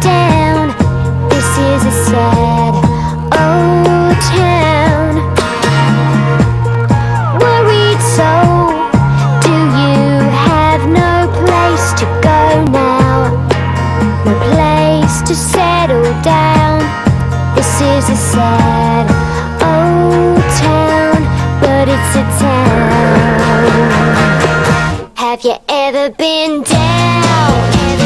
down This is a sad old town Worried soul Do you have no place to go now? No place to settle down This is a sad old town But it's a town Have you ever been down?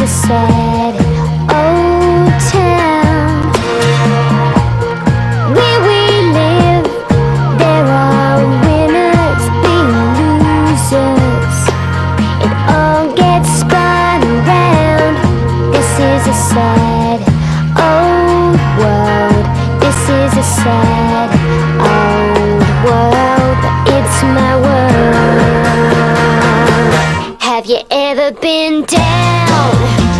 are sad up and down.